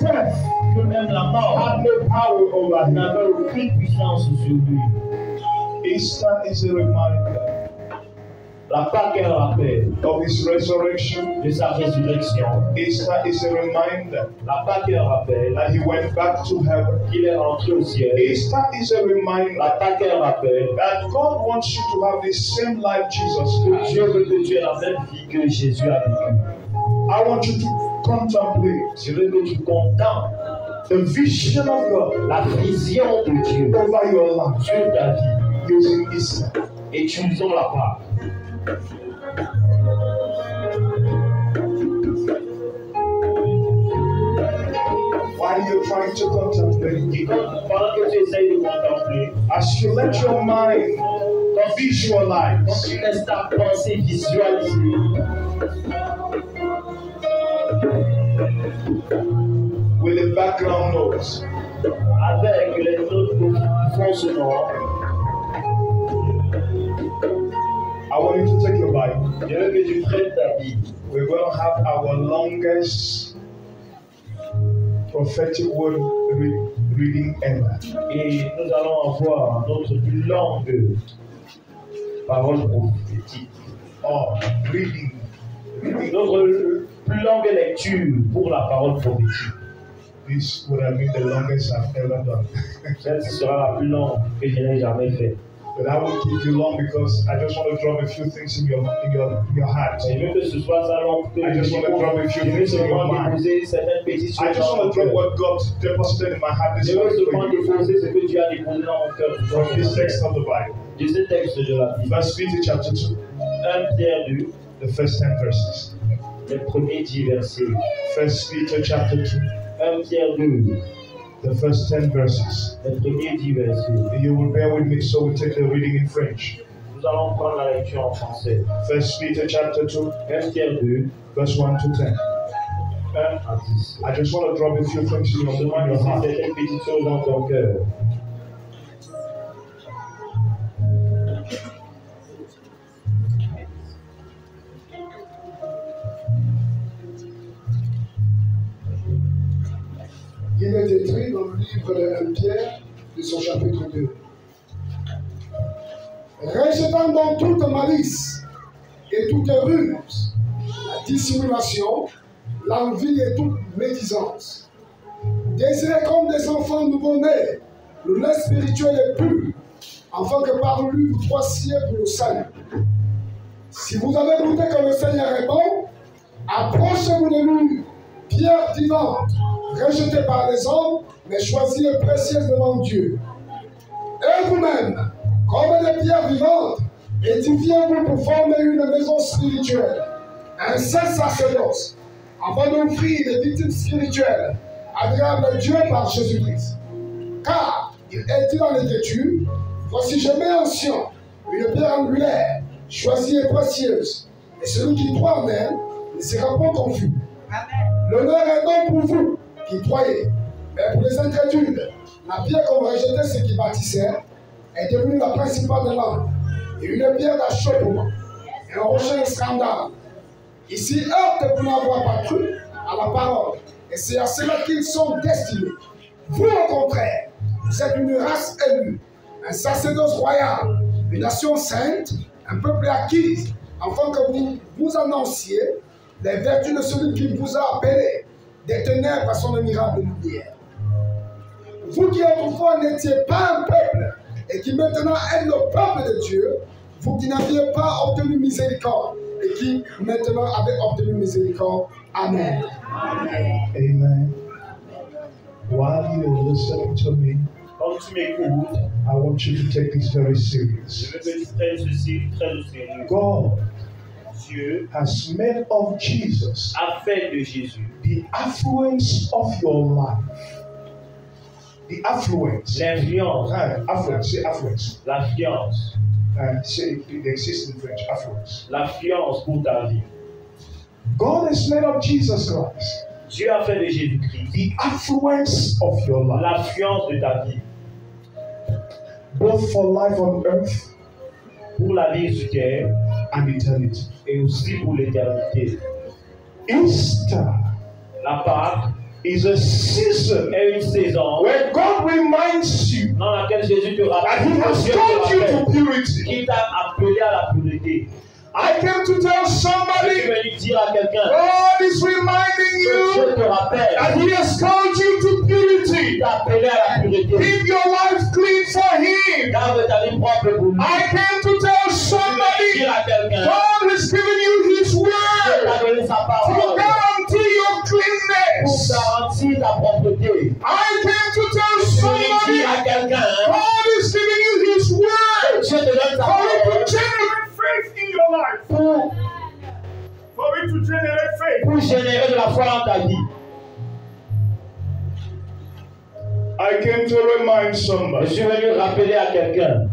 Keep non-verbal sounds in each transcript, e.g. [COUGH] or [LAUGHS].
death que même la mort had no power over him. n'avait aucune puissance sur lui. Easter is a reminder La Pâque est un rappel of his resurrection. de sa résurrection. Easter is a reminder La Pâque est un rappel that he went back to heaven. qu'il est rentré au ciel. Easter is a La reminder Pâque est un rappel that God wants you to have the same life Jesus que. Dieu veut que tu aies la même vie que Jésus a vécu. I want you to contemplate Je veux que tu contemples the vision of God la vision de Dieu over your life sur ta vie. using Easter. Utilisons la Pâque. While you're trying to contemplate, Et quand, pendant que tu essayes de contempler, as you let your mind quand visualize tu laisses ta pensée visualiser with the background notes, avec les notes de fond sonore, I want you to take your Bible. tu prennes ta Bible. We're to have our longest prophetic word re- reading ever. Et nous allons avoir notre plus longue parole prophétique. Oh, reading. reading. Notre plus longue lecture pour la parole prophétique. This would have been the longest I've ever done. [LAUGHS] Celle ci sera la plus longue que je n'ai jamais faite. but I won't keep you long because I just want to drop a few things in your in your in your heart. Je veux que ce soit ça long que I just je want to drop a few things in your mind. I just want to drop what God deposited in my heart this. From text of the Bible. De ce texte de la Bible. First Peter chapter 2, 1 Pierre 2, the first 10 verses. Les premiers 10 versets. First Peter chapter 2, 1 Pierre 2, the first 10 verses. les premiers 10 versets. You will bear with me so we'll take the reading in French. Nous allons prendre la lecture en français. First Peter chapter 2, 1 Pierre 2, verse 1 to 10. 1 à 10. I just want to drop a few things in your, in your heart. De 1 Pierre, de son chapitre 2. Rejetant donc toute malice et toute ruse, la dissimulation, l'envie et toute médisance. Désirez comme des enfants nouveau-nés, le lait spirituel est pur, afin que par lui vous croissiez pour le salut. Si vous avez goûté que le Seigneur est bon, approchez-vous de lui, pierre vivante, rejetée par les hommes, mais choisie et précieuse devant Dieu. Et vous-même, comme des pierres vivantes, édifiez-vous pour former une maison spirituelle, un saint sacerdoce, afin d'offrir des victimes spirituelles agréables à Dieu par Jésus-Christ. Car il est dit dans l'Écriture, voici je mets en Sion une pierre angulaire, choisie et précieuse, et celui qui croit en elle ne sera pas confus. L'honneur est donc pour vous qui croyez, mais pour les incrédules, la pierre qu'on rejetait ceux qui bâtissaient est devenue la principale de l'âme, et une pierre d'achoppement, un rocher scandale. Ici, heurte pour n'avoir pas cru à la parole, et c'est à cela qu'ils sont destinés. Vous, au contraire, vous êtes une race élue, un sacerdoce royal, une nation sainte, un peuple acquis, afin que vous vous annonciez les vertus de celui qui vous a appelé des ténèbres à son admirable lumière. Vous qui autrefois n'étiez pas un peuple et qui maintenant êtes le peuple de Dieu, vous qui n'aviez pas obtenu miséricorde et qui maintenant avez obtenu miséricorde. Amen. Amen. While you're listening to me, Quand tu m'écoutes, I want you to take this very je serious. veux que tu prennes ceci très au sérieux. God Dieu has made of Jesus a fait de Jésus the affluence of your life. The affluence. l'influence, Right, affluence. Say affluence. l'affluence, Uh, say it exists in French. Affluence. l'affluence pour ta vie. God has made of Jesus Christ Dieu a fait de Jésus-Christ the affluence of your life, l'affluence de ta vie both for life on earth pour la vie sur terre and eternity. et aussi pour l'éternité. Easter La Pâque is a season est une saison where God reminds you dans laquelle Jésus te that He has called you to purity. qu'il t'a appelé à la pureté. I came to tell somebody God is reminding To remind Je somebody suis venu rappeler à quelqu'un,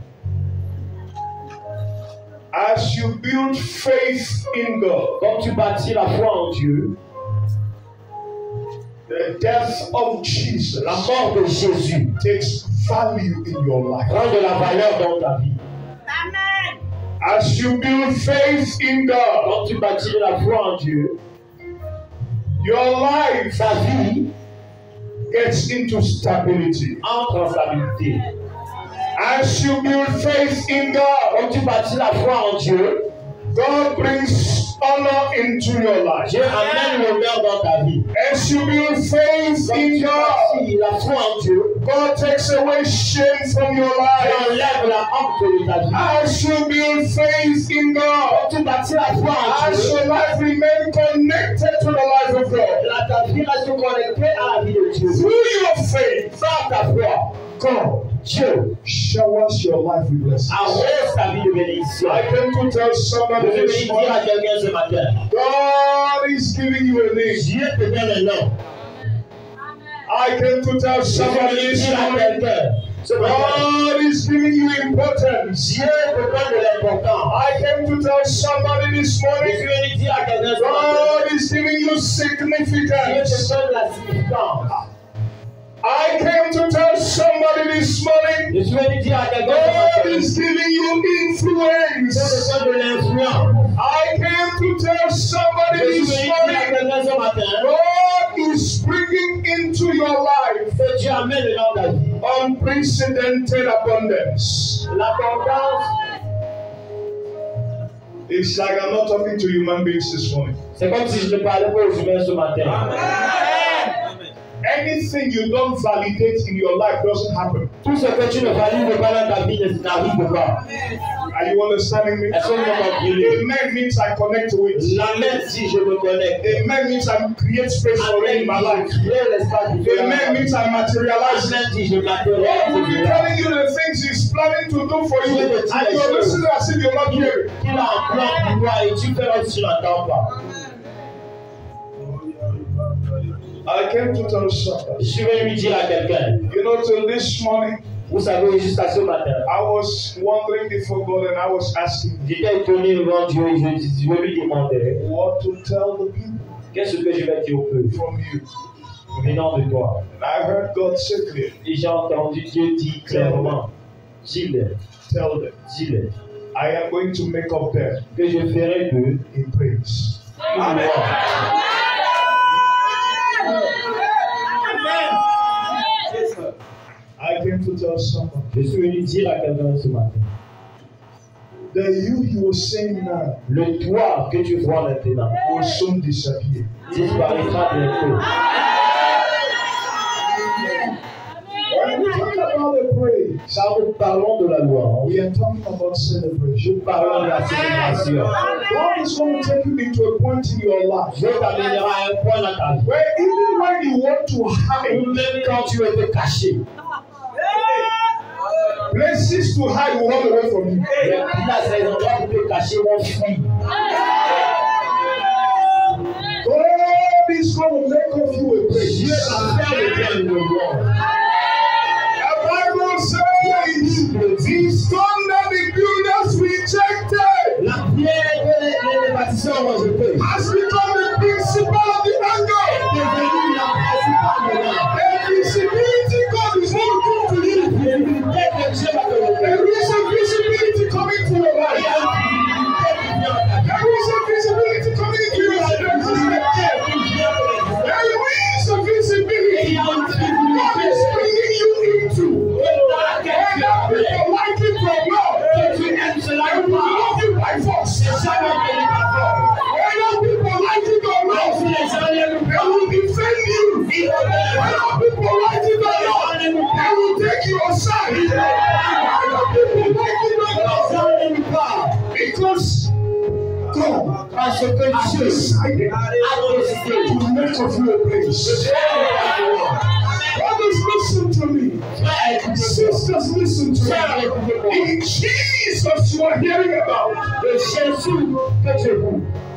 as you build faith in God, quand tu bâtis la foi en Dieu, the death of Jesus la mort de Jésus takes value in your life. prend de la valeur dans ta vie. As you build faith in God, Quand tu bâtis la foi en Dieu, your life ta vie gets into stability. Á stability. As you build faith in God. Ojú bàtìlà fún àwọn jù. God brings honor into your life. Ṣé àmì ló bẹ́ ọ̀gá tàbí? As you build faith in God. Ìlà fún àwọn jù. God takes away shame from your life. Yọ lẹ́gbẹ̀rẹ̀ ọ̀pọ̀lọpọ̀ tàbí. As you build faith in God. Ojú bàtìlà fún àwọn jù. As your life remains connected to the life of God. Through your faith, Father God, God Joe, shower us your life with blessings. I came to tell somebody this morning, God is giving you a name. I came to tell somebody this morning. God is giving you importance. I came to tell somebody this morning. God is giving you significance. Donne la significance. I came to tell somebody this morning, Je vais dire à quelqu'un God is giving you influence. te donne de l'influence. I came to tell somebody this vais dire à morning, quelqu'un ce matin, God is bringing into your life que Dieu amène dans ta vie unprecedented abundance. It's like I'm not talking to human beings this morning. C'est comme si je ne parlais pas aux humains ce matin. Anything you don't validate in your life doesn't happen. Tout ce que tu ne valides pas dans ta vie n'arrive pas. Are you understanding me? Amen means I connect to it. L'amen si je me connecte. Amen means I create space for it in my life. Amen means I materialize. Amen si je God matérialise will be telling you the things He's planning to do for you, and you're listening as if you're not hearing. Qu'il a un plan pour toi et tu fais I came to tell somebody. Je vais lui dire à quelqu'un, You know, till this morning, vous savez, jusqu'à ce matin, I was wondering before God and I was asking j'étais étonné devant Dieu et je, je lui demandais, what to tell the people qu'est-ce que je vais dire au peuple from you? venant de toi? And I heard God say clearly, Et j'ai entendu Dieu dire clairement, dis-le, tell them, dis-le, I am going to make up them que je ferai d'eux in praise. une I came to tell someone, Je suis venu dire à quelqu'un ce matin, le toi que tu vois maintenant will soon disappear. disparaîtra bientôt. When we talk about the praise, Car nous parlons de la loi, we are talking about celebration. nous parlons de la célébration. God is going to take you into a point in your life Dieu t'amènera à un point dans ta vie. where even when you want to hide, même quand tu te cacher, places to hide will run away from you. les places, les endroits pour te cacher vont fuir. God is going to make of you a Dieu praise. va faire le bien de loi. Has become the principal of the est I will I get to make of your place. Brothers, listen to me. Sisters, listen to me. In Jesus, you are hearing about the Shesu Petebu.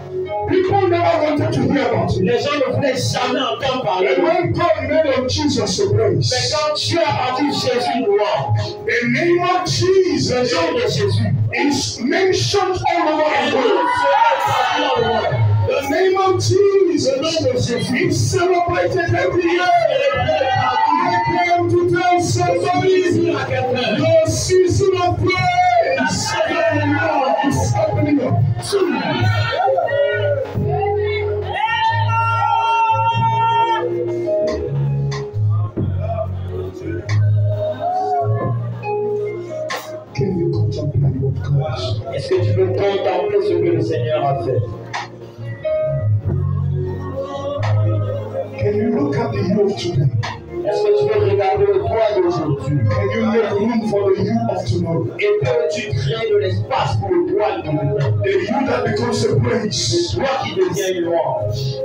People never wanted to hear about it. Les gens ne voulaient jamais entendre parler. And when God made of Jesus a Mais place, quand Dieu a rendu Jésus louange, the name of le Jesus nom de Jésus, is mentioned all over the world. le. The name of Jesus is celebrated every year. I came to tell somebody your season of praise is happening up d'aujourd'hui Can you make room for the you of tomorrow? Et peux-tu créer de l'espace pour le toi de demain The you that becomes a Le praise. toi qui devient une louange